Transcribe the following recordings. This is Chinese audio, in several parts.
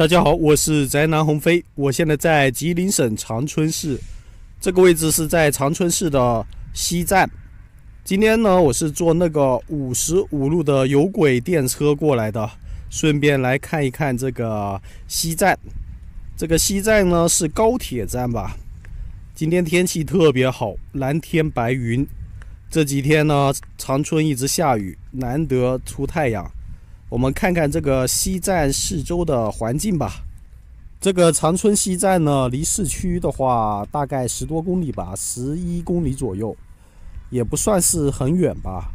大家好，我是宅男鸿飞，我现在在吉林省长春市，这个位置是在长春市的西站。今天呢，我是坐那个五十五路的有轨电车过来的，顺便来看一看这个西站。这个西站呢是高铁站吧？今天天气特别好，蓝天白云。这几天呢，长春一直下雨，难得出太阳。我们看看这个西站四周的环境吧。这个长春西站呢，离市区的话大概十多公里吧，十一公里左右，也不算是很远吧。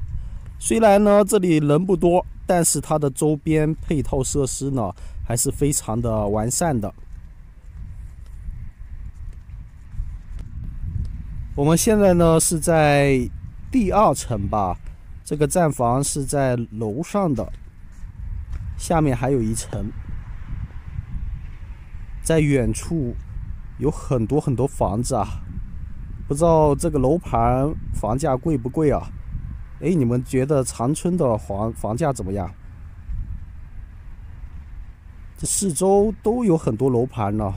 虽然呢这里人不多，但是它的周边配套设施呢还是非常的完善的。我们现在呢是在第二层吧，这个站房是在楼上的。下面还有一层，在远处有很多很多房子啊，不知道这个楼盘房价贵不贵啊？哎，你们觉得长春的房房价怎么样？这四周都有很多楼盘呢。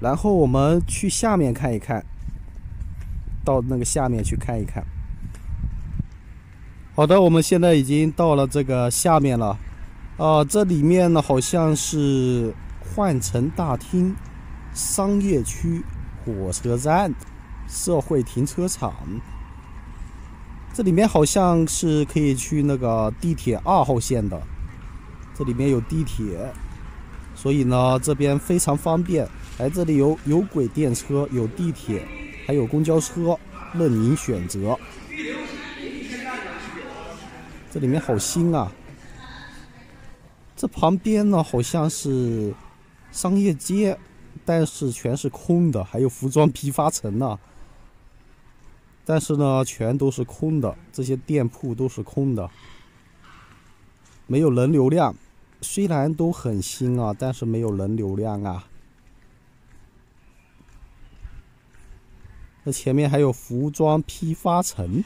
然后我们去下面看一看，到那个下面去看一看。好的，我们现在已经到了这个下面了，啊，这里面呢好像是换乘大厅、商业区、火车站、社会停车场。这里面好像是可以去那个地铁二号线的，这里面有地铁，所以呢这边非常方便。来这里有有轨电车、有地铁，还有公交车，任您选择。这里面好新啊！这旁边呢好像是商业街，但是全是空的，还有服装批发城呢。但是呢，全都是空的，这些店铺都是空的，没有人流量。虽然都很新啊，但是没有人流量啊。那前面还有服装批发城。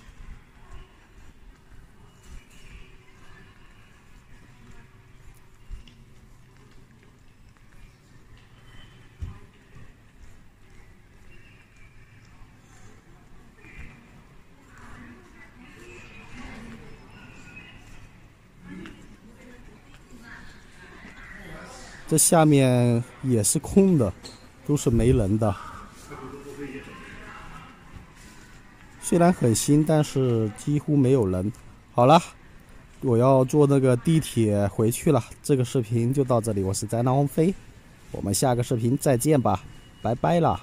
这下面也是空的，都是没人的。虽然很新，但是几乎没有人。好了，我要坐那个地铁回去了。这个视频就到这里，我是宅男王飞，我们下个视频再见吧，拜拜了。